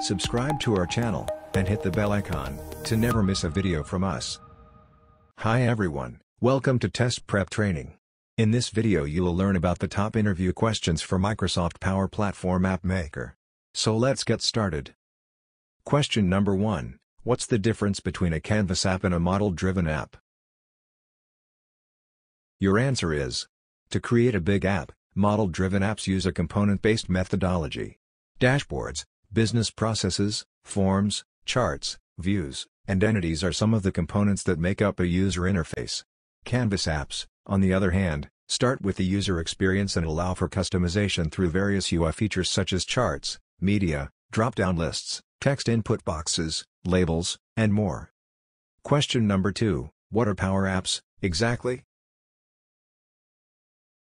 Subscribe to our channel, and hit the bell icon, to never miss a video from us. Hi everyone, welcome to Test Prep Training. In this video you will learn about the top interview questions for Microsoft Power Platform App Maker. So let's get started. Question number 1, what's the difference between a Canvas app and a model-driven app? Your answer is, to create a big app, model-driven apps use a component-based methodology. Dashboards, business processes, forms, charts, views, and entities are some of the components that make up a user interface. Canvas apps, on the other hand, start with the user experience and allow for customization through various UI features such as charts, media, drop-down lists, text input boxes, labels, and more. Question number 2, what are Power Apps, exactly?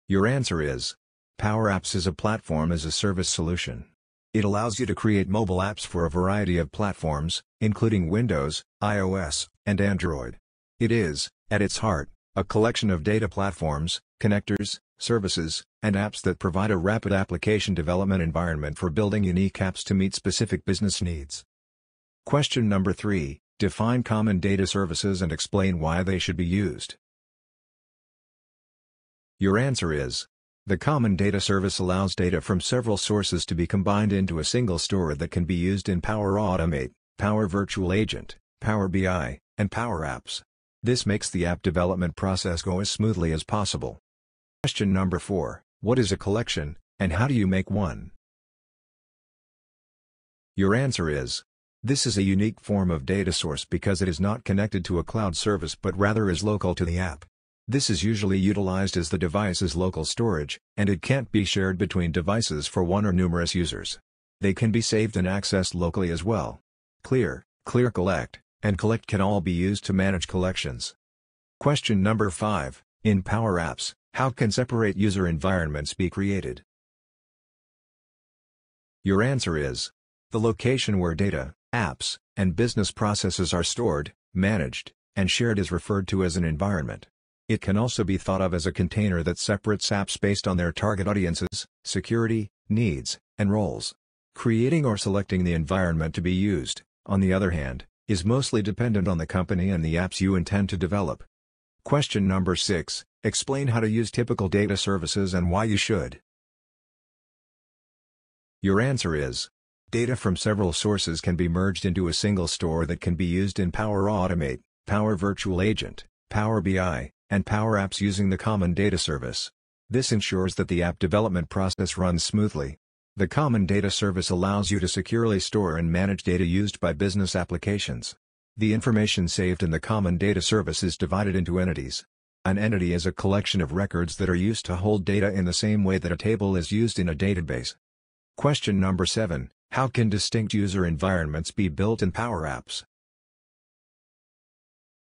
Your answer is, Power Apps is a platform as a service solution. It allows you to create mobile apps for a variety of platforms, including Windows, iOS, and Android. It is, at its heart, a collection of data platforms, connectors, services, and apps that provide a rapid application development environment for building unique apps to meet specific business needs. Question number 3, define common data services and explain why they should be used. Your answer is, the Common Data Service allows data from several sources to be combined into a single store that can be used in Power Automate, Power Virtual Agent, Power BI, and Power Apps. This makes the app development process go as smoothly as possible. Question number 4, what is a collection, and how do you make one? Your answer is, this is a unique form of data source because it is not connected to a cloud service but rather is local to the app. This is usually utilized as the device's local storage, and it can't be shared between devices for one or numerous users. They can be saved and accessed locally as well. Clear, Clear Collect, and Collect can all be used to manage collections. Question number 5, in Power Apps, how can separate user environments be created? Your answer is, the location where data, apps, and business processes are stored, managed, and shared is referred to as an environment. It can also be thought of as a container that separates apps based on their target audiences, security, needs, and roles. Creating or selecting the environment to be used, on the other hand, is mostly dependent on the company and the apps you intend to develop. Question number 6, explain how to use typical data services and why you should. Your answer is, data from several sources can be merged into a single store that can be used in Power Automate, Power Virtual Agent, Power BI, and Power Apps using the Common Data Service. This ensures that the app development process runs smoothly. The Common Data Service allows you to securely store and manage data used by business applications. The information saved in the Common Data Service is divided into entities. An entity is a collection of records that are used to hold data in the same way that a table is used in a database. Question number 7, how can distinct user environments be built in Power Apps?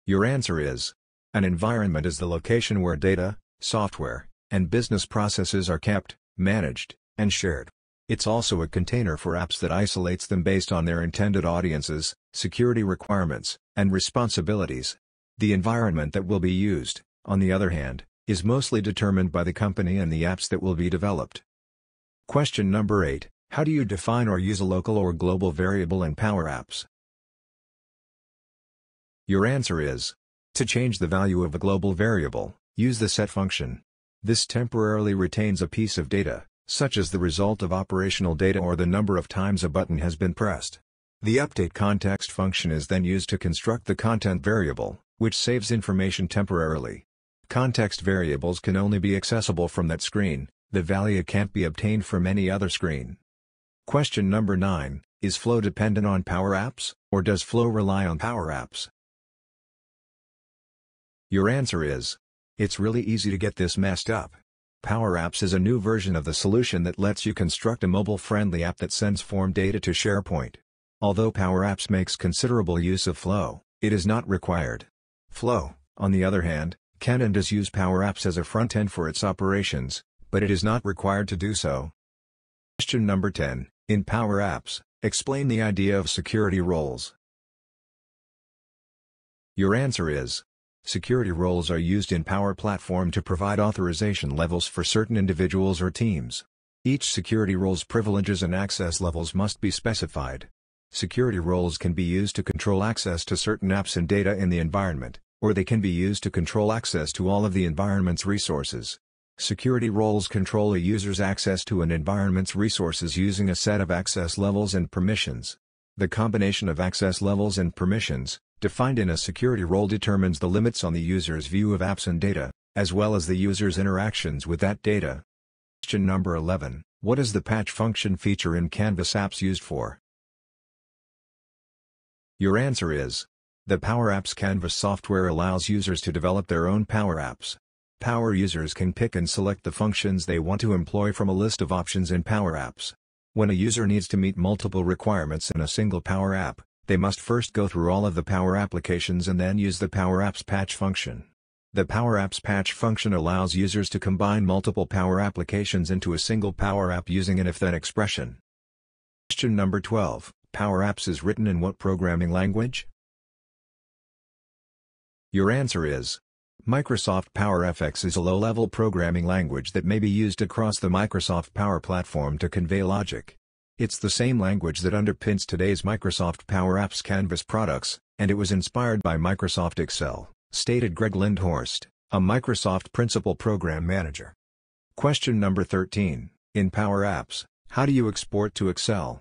Your answer is, an environment is the location where data, software, and business processes are kept, managed, and shared. It's also a container for apps that isolates them based on their intended audiences, security requirements, and responsibilities. The environment that will be used, on the other hand, is mostly determined by the company and the apps that will be developed. Question number 8, how do you define or use a local or global variable in Power Apps? Your answer is, to change the value of a global variable, use the set function. This temporarily retains a piece of data, such as the result of operational data or the number of times a button has been pressed. The update context function is then used to construct the content variable, which saves information temporarily. Context variables can only be accessible from that screen, the value can't be obtained from any other screen. Question number 9, is Flow dependent on Power Apps, or does Flow rely on Power Apps? Your answer is, it's really easy to get this messed up. Power Apps is a new version of the solution that lets you construct a mobile-friendly app that sends form data to SharePoint. Although Power Apps makes considerable use of Flow, it is not required. Flow, on the other hand, can and does use Power Apps as a front-end for its operations, but it is not required to do so. Question number 10, in Power Apps, explain the idea of security roles. Your answer is, Security roles are used in Power Platform to provide authorization levels for certain individuals or teams. Each security role's privileges and access levels must be specified, Security roles can be used to control access to certain apps and data in the environment, or they can be used to control access to all of the environment's resources. Security roles control a user's access to an environment's resources using a set of access levels and permissions. The combination of access levels and permissions, defined in a security role determines the limits on the user's view of apps and data, as well as the user's interactions with that data. Question number 11. What is the patch function feature in Canvas apps used for? Your answer is. The Power Apps Canvas software allows users to develop their own Power Apps. Power users can pick and select the functions they want to employ from a list of options in Power Apps. When a user needs to meet multiple requirements in a single Power App, they must first go through all of the Power applications and then use the Power Apps patch function. The Power Apps patch function allows users to combine multiple Power applications into a single Power App using an if-then expression. Question number 12. Power Apps is written in what programming language? Your answer is Microsoft PowerFX is a low-level programming language that may be used across the Microsoft Power Platform to convey logic. It's the same language that underpins today's Microsoft Power Apps Canvas products, and it was inspired by Microsoft Excel, stated Greg Lindhorst, a Microsoft Principal Program Manager. Question number 13. In Power Apps, how do you export to Excel?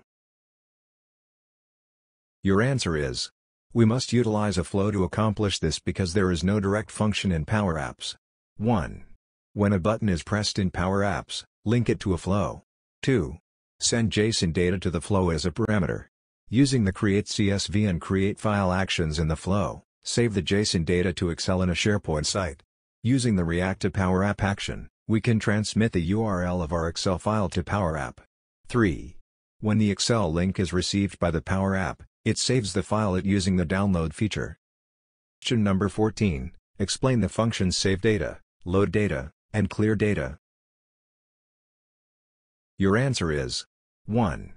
Your answer is we must utilize a flow to accomplish this because there is no direct function in Power Apps. 1. When a button is pressed in Power Apps, link it to a flow. 2. Send JSON data to the flow as a parameter. Using the create CSV and create file actions in the flow, save the JSON data to Excel in a SharePoint site. Using the React to Power App action, we can transmit the URL of our Excel file to Power App. 3. When the Excel link is received by the Power App, it saves the file it using the download feature. Question number 14. Explain the functions save data, load data, and clear data. Your answer is 1.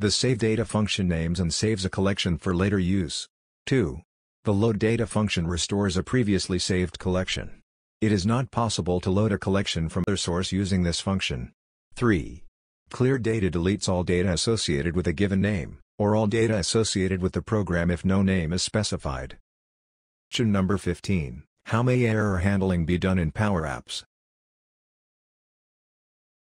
The save data function names and saves a collection for later use. 2. The load data function restores a previously saved collection. It is not possible to load a collection from their source using this function. 3. Clear data deletes all data associated with a given name or all data associated with the program if no name is specified. Question number 15. How may error handling be done in Power Apps?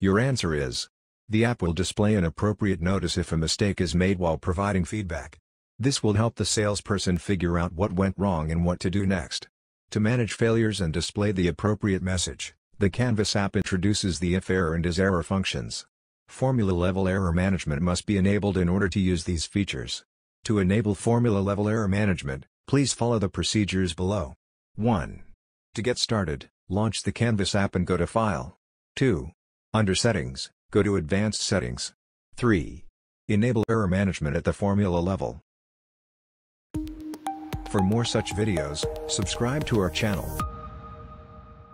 Your answer is. The app will display an appropriate notice if a mistake is made while providing feedback. This will help the salesperson figure out what went wrong and what to do next. To manage failures and display the appropriate message, the Canvas app introduces the if error and is error functions. Formula-level error management must be enabled in order to use these features. To enable formula-level error management, please follow the procedures below. 1. To get started, launch the Canvas app and go to File. 2. Under Settings, go to Advanced Settings. 3. Enable error management at the formula level. For more such videos, subscribe to our channel.